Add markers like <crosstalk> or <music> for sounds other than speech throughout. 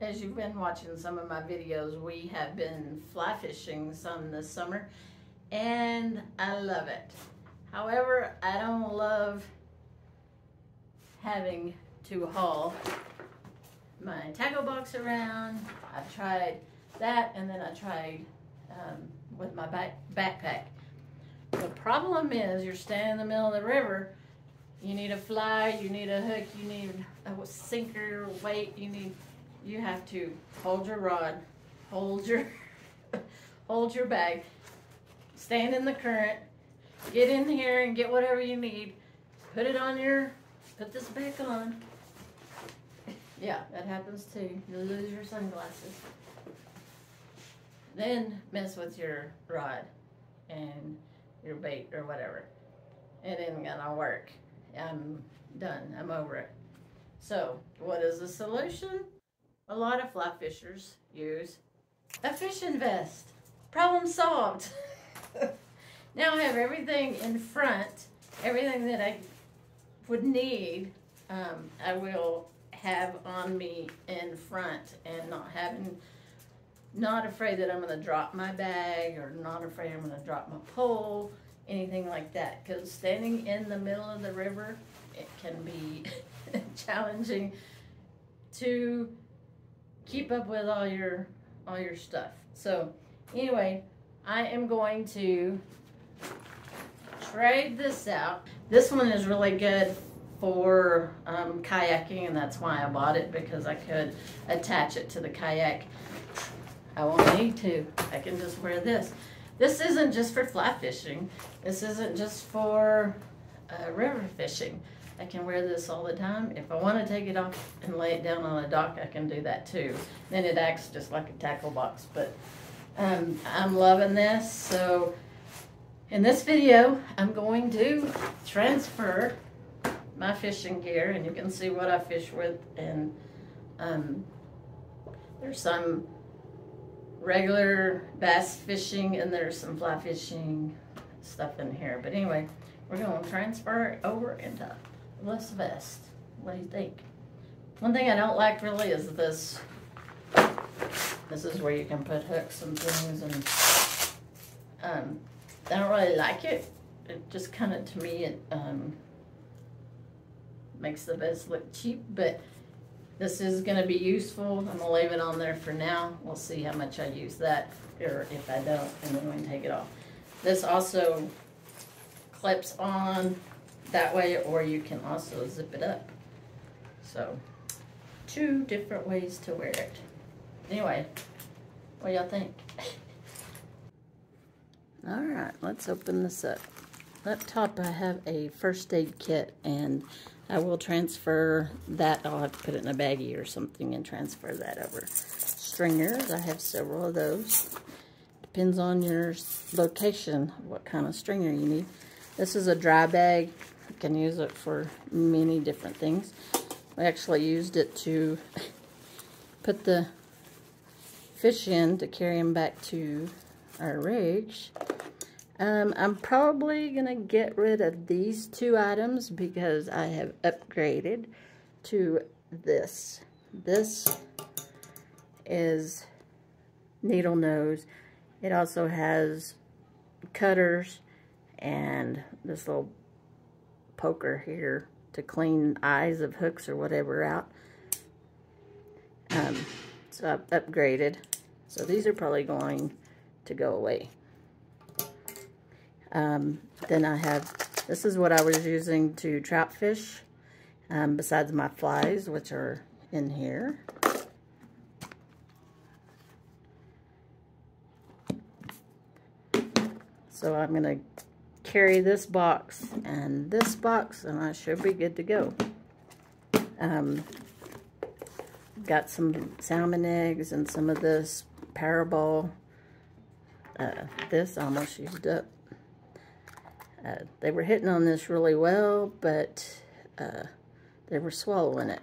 as you've been watching some of my videos, we have been fly fishing some this summer and I love it. However, I don't love having to haul my tackle box around. I've tried that and then I tried um, with my back backpack. The problem is you're standing in the middle of the river, you need a fly, you need a hook, you need a sinker, weight, you need, you have to hold your rod, hold your, <laughs> hold your bag, stand in the current, get in here and get whatever you need, put it on your, put this back on. Yeah, that happens too. You lose your sunglasses. Then mess with your rod and your bait or whatever. It ain't gonna work. I'm done. I'm over it. So, what is the solution? A lot of fly fishers use a fishing vest. Problem solved. <laughs> now I have everything in front, everything that I would need, um, I will have on me in front and not having, not afraid that I'm going to drop my bag or not afraid I'm going to drop my pole, anything like that. Because standing in the middle of the river, it can be <laughs> challenging to keep up with all your all your stuff. So anyway, I am going to trade this out. This one is really good for um, kayaking and that's why I bought it because I could attach it to the kayak. I won't need to. I can just wear this. This isn't just for fly fishing. This isn't just for uh, river fishing. I can wear this all the time. If I want to take it off and lay it down on a dock, I can do that too. Then it acts just like a tackle box. But um, I'm loving this. So in this video, I'm going to transfer my fishing gear and you can see what I fish with and um, there's some regular bass fishing and there's some fly fishing stuff in here. But anyway, we're going to transfer it over into this vest. What do you think? One thing I don't like really is this. This is where you can put hooks and things and um, I don't really like it. It just kind of, to me, it um, makes the vest look cheap, but this is gonna be useful. I'm gonna leave it on there for now. We'll see how much I use that, or if I don't, and then we can take it off. This also clips on that way, or you can also zip it up. So, two different ways to wear it. Anyway, what y'all think? <laughs> All right, let's open this up. Up top, I have a first aid kit, and I will transfer that. I'll have to put it in a baggie or something and transfer that over. Stringers, I have several of those. Depends on your location, what kind of stringer you need. This is a dry bag. Can use it for many different things. I actually used it to <laughs> put the fish in to carry them back to our rigs. Um, I'm probably going to get rid of these two items because I have upgraded to this. This is needle nose. It also has cutters and this little poker here to clean eyes of hooks or whatever out. Um, so I've upgraded. So these are probably going to go away. Um, then I have, this is what I was using to trout fish, um, besides my flies, which are in here. So I'm going to carry this box and this box, and I should be good to go. Um, got some salmon eggs and some of this PowerBait. Uh, this almost used up. Uh, they were hitting on this really well, but uh, they were swallowing it.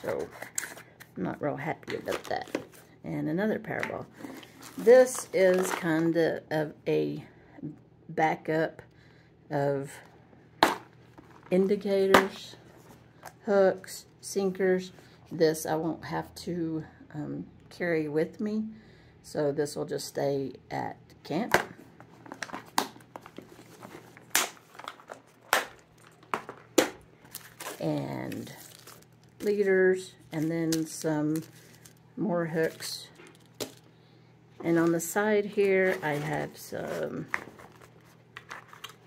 So I'm not real happy about that. And another PowerBait. This is kind of a backup of indicators, hooks, sinkers. This I won't have to um, carry with me. So this will just stay at camp. And leaders and then some more hooks. And on the side here I have some,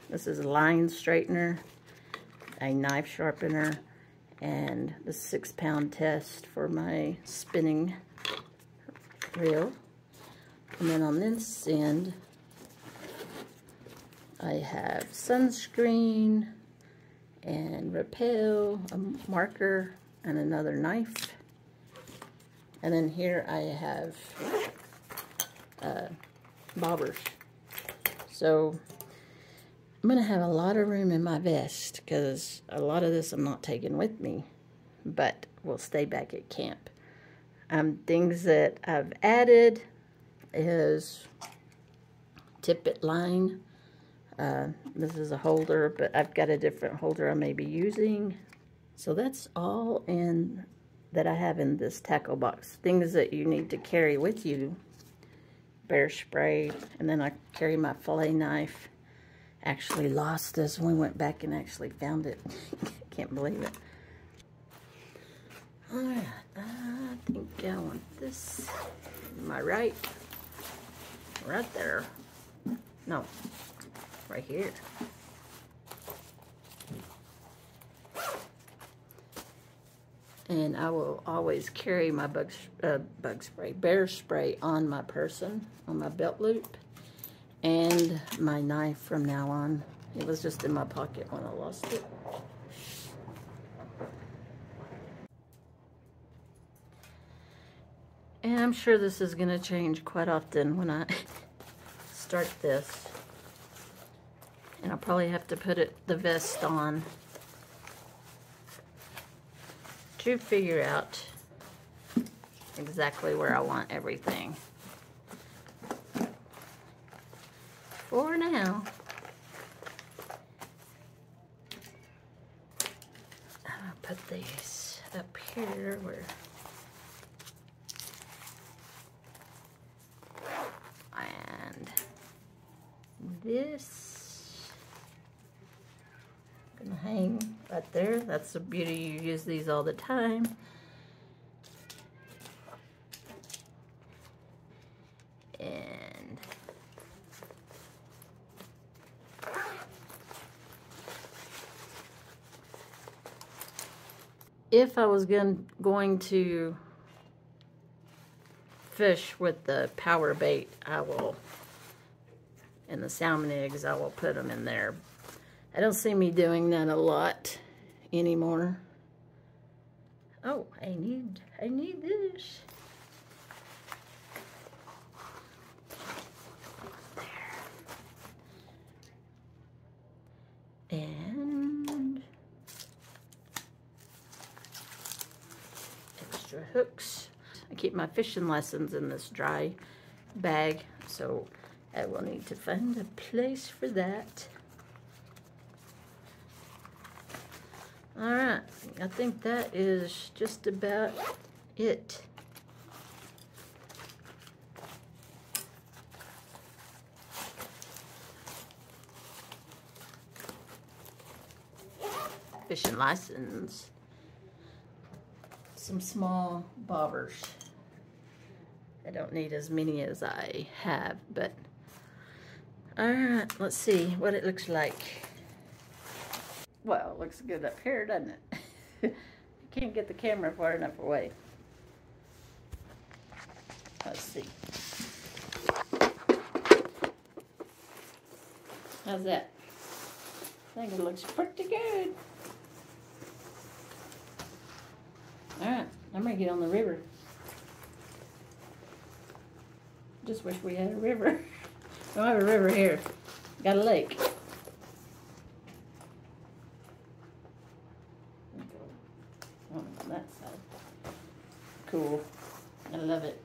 this is a line straightener, a knife sharpener, and the six pound test for my spinning reel. And then on this end, I have sunscreen and repel, a marker, and another knife. And then here I have uh, bobbers. So I'm going to have a lot of room in my vest because a lot of this I'm not taking with me, but will stay back at camp. Um, things that I've added is tippet line. Uh, this is a holder, but I've got a different holder I may be using. So that's all in that I have in this tackle box. Things that you need to carry with you. Bear spray, and then I carry my fillet knife actually lost this. We went back and actually found it. <laughs> Can't believe it. Alright, I think I want this. Am I right? Right there. No, right here. And I will always carry my bug, uh, bug spray, bear spray on my person, on my belt loop and my knife from now on. It was just in my pocket when I lost it. And I'm sure this is going to change quite often when I <laughs> start this. And I'll probably have to put it the vest on to figure out exactly where I want everything. For now. I'll put these up here where and this gonna hang right there. That's the beauty. You use these all the time. If I was going, going to fish with the power bait, I will, and the salmon eggs, I will put them in there. I don't see me doing that a lot anymore. Oh, I need, I need this. Extra hooks. I keep my fishing license in this dry bag, so I will need to find a place for that. Alright, I think that is just about it. Fishing license some small bobbers. I don't need as many as I have, but all right, let's see what it looks like. Well, it looks good up here, doesn't it? <laughs> Can't get the camera far enough away. Let's see. How's that? I think it looks pretty good. Alright, I'm gonna get on the river. Just wish we had a river. <laughs> Don't have a river here. Got a lake. On that side. Cool. I love it.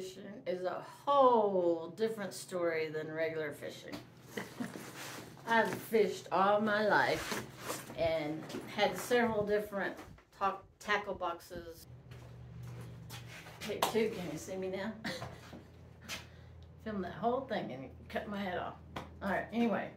Fishing is a whole different story than regular fishing. <laughs> I've fished all my life and had several different talk, tackle boxes. Take two, can you see me now? <laughs> Film that whole thing and cut my head off. All right, anyway.